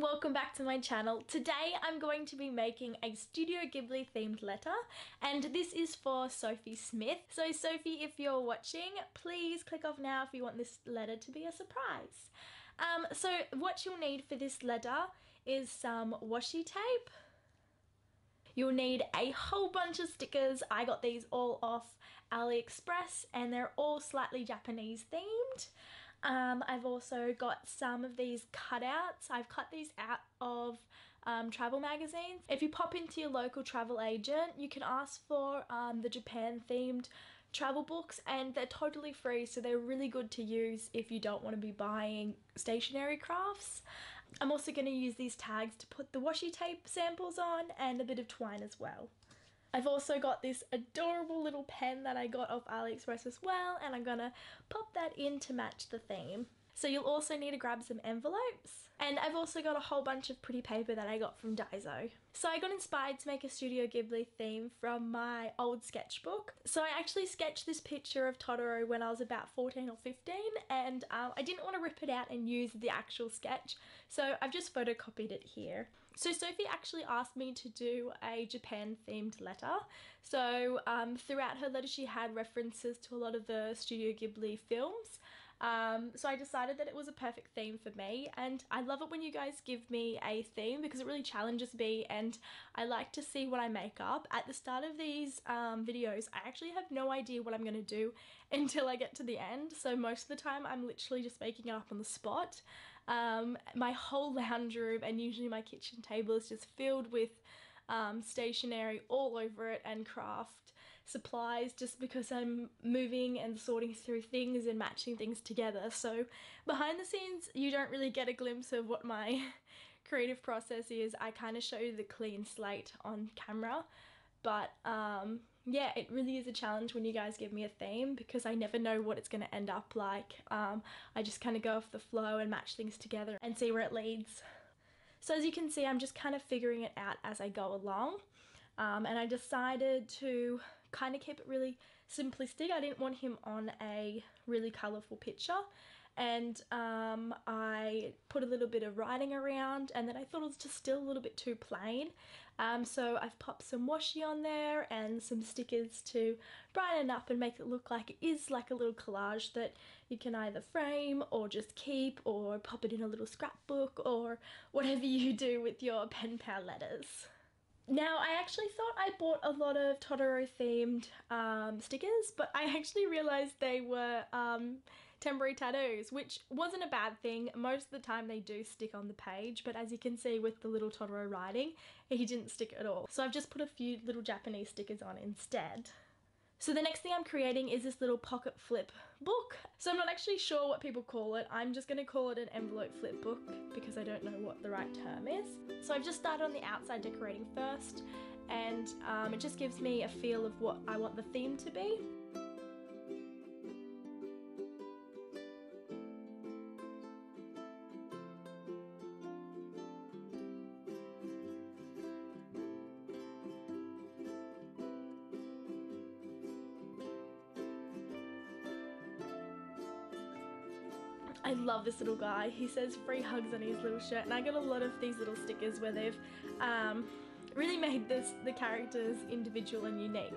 welcome back to my channel. Today I'm going to be making a Studio Ghibli themed letter and this is for Sophie Smith. So Sophie, if you're watching, please click off now if you want this letter to be a surprise. Um, so what you'll need for this letter is some washi tape, You'll need a whole bunch of stickers. I got these all off AliExpress and they're all slightly Japanese themed. Um, I've also got some of these cutouts. I've cut these out of um, travel magazines. If you pop into your local travel agent, you can ask for um, the Japan themed travel books and they're totally free so they're really good to use if you don't want to be buying stationery crafts. I'm also going to use these tags to put the washi tape samples on and a bit of twine as well. I've also got this adorable little pen that I got off AliExpress as well and I'm gonna pop that in to match the theme. So you'll also need to grab some envelopes. And I've also got a whole bunch of pretty paper that I got from Daiso. So I got inspired to make a Studio Ghibli theme from my old sketchbook. So I actually sketched this picture of Totoro when I was about 14 or 15 and um, I didn't want to rip it out and use the actual sketch. So I've just photocopied it here. So Sophie actually asked me to do a Japan themed letter. So um, throughout her letter she had references to a lot of the Studio Ghibli films. Um, so I decided that it was a perfect theme for me and I love it when you guys give me a theme because it really challenges me and I like to see what I make up. At the start of these um, videos I actually have no idea what I'm going to do until I get to the end so most of the time I'm literally just making it up on the spot. Um, my whole lounge room and usually my kitchen table is just filled with um, stationery all over it and craft supplies just because I'm moving and sorting through things and matching things together. So behind the scenes, you don't really get a glimpse of what my creative process is. I kind of show you the clean slate on camera. But um, yeah, it really is a challenge when you guys give me a theme because I never know what it's going to end up like. Um, I just kind of go off the flow and match things together and see where it leads. So as you can see, I'm just kind of figuring it out as I go along. Um, and I decided to kind of keep it really simplistic. I didn't want him on a really colourful picture and um, I put a little bit of writing around and then I thought it was just still a little bit too plain um, so I've popped some washi on there and some stickers to brighten up and make it look like it is like a little collage that you can either frame or just keep or pop it in a little scrapbook or whatever you do with your pen pal letters. Now, I actually thought I bought a lot of Totoro themed um, stickers, but I actually realised they were um, temporary tattoos, which wasn't a bad thing. Most of the time they do stick on the page, but as you can see with the little Totoro writing, he didn't stick at all. So I've just put a few little Japanese stickers on instead. So the next thing I'm creating is this little pocket flip book. So I'm not actually sure what people call it. I'm just going to call it an envelope flip book because I don't know what the right term is. So I've just started on the outside decorating first and um, it just gives me a feel of what I want the theme to be. I love this little guy. He says free hugs on his little shirt and I got a lot of these little stickers where they've um, really made this the characters individual and unique.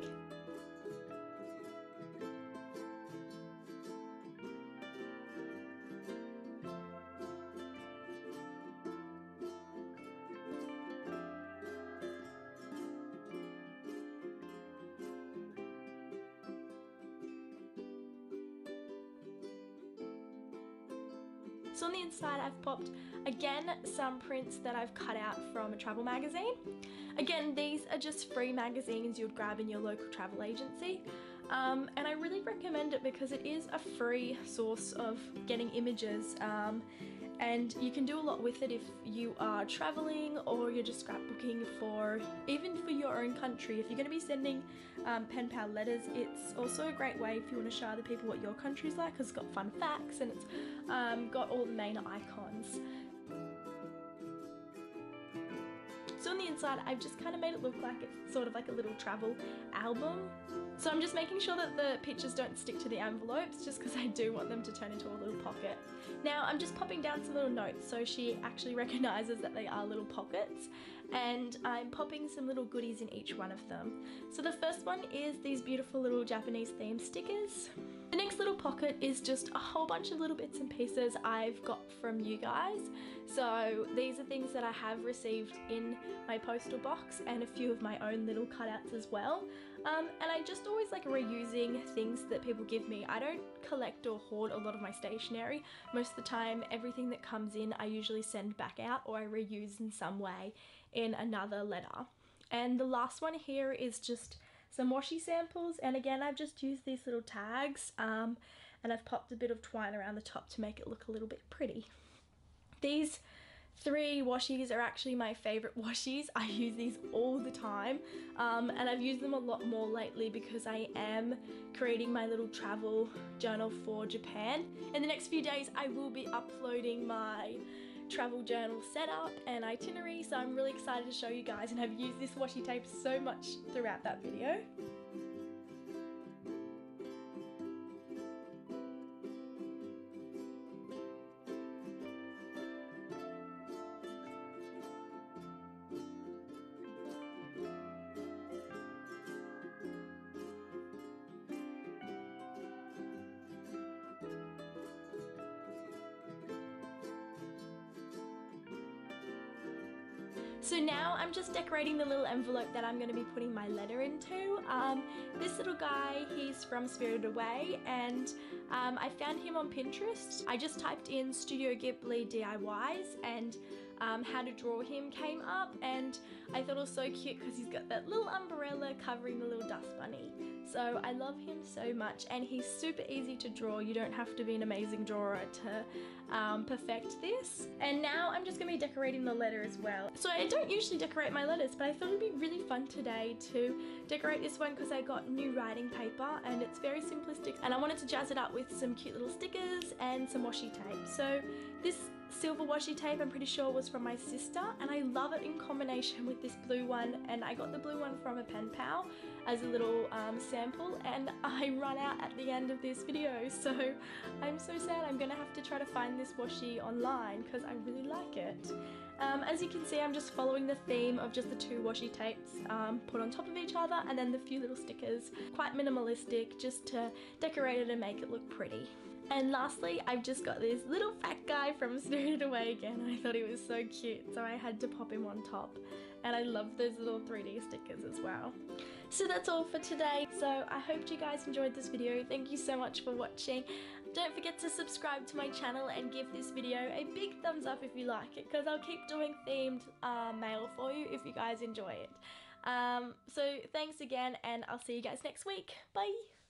So on the inside I've popped again some prints that I've cut out from a travel magazine. Again these are just free magazines you'd grab in your local travel agency um, and I really recommend it because it is a free source of getting images um, and you can do a lot with it if you are traveling or you're just scrapbooking for even for your own country. If you're going to be sending um, pen pal letters it's also a great way if you want to show other people what your country's like because it's got fun facts and it's um, got all the main icons on the inside I've just kind of made it look like it's sort of like a little travel album So I'm just making sure that the pictures don't stick to the envelopes just because I do want them to turn into a little pocket. Now I'm just popping down some little notes so she actually recognises that they are little pockets and I'm popping some little goodies in each one of them. So the first one is these beautiful little Japanese themed stickers. The next little pocket is just a whole bunch of little bits and pieces I've got from you guys. So these are things that I have received in my postal box and a few of my own little cutouts as well. Um, and I just always like reusing things that people give me. I don't collect or hoard a lot of my stationery. Most of the time, everything that comes in I usually send back out or I reuse in some way in another letter. And the last one here is just some washi samples and again I've just used these little tags um, and I've popped a bit of twine around the top to make it look a little bit pretty. These three washies are actually my favorite washies. I use these all the time um, and I've used them a lot more lately because I am creating my little travel journal for Japan. In the next few days I will be uploading my travel journal setup and itinerary so I'm really excited to show you guys and have used this washi tape so much throughout that video. So now I'm just decorating the little envelope that I'm going to be putting my letter into. Um, this little guy, he's from Spirited Away and um, I found him on Pinterest. I just typed in Studio Ghibli DIYs and um, how to draw him came up and I thought it was so cute because he's got that little umbrella covering the little dust bunny. So I love him so much and he's super easy to draw. You don't have to be an amazing drawer to um, perfect this. And now I'm just going to be decorating the letter as well. So I don't usually decorate my letters but I thought it'd be really fun today to decorate this one because I got new writing paper and it's very simplistic and I wanted to jazz it up with some cute little stickers and some washi tape. So this silver washi tape I'm pretty sure was from my sister and I love it in combination with this blue one and I got the blue one from a pen pal as a little um, sample and I run out at the end of this video so I'm so sad I'm gonna have to try to find this washi online because I really like it. Um, as you can see I'm just following the theme of just the two washi tapes um, put on top of each other and then the few little stickers quite minimalistic just to decorate it and make it look pretty. And lastly, I've just got this little fat guy from Spirited Away again. I thought he was so cute, so I had to pop him on top. And I love those little 3D stickers as well. So that's all for today. So I hope you guys enjoyed this video. Thank you so much for watching. Don't forget to subscribe to my channel and give this video a big thumbs up if you like it because I'll keep doing themed uh, mail for you if you guys enjoy it. Um, so thanks again and I'll see you guys next week. Bye!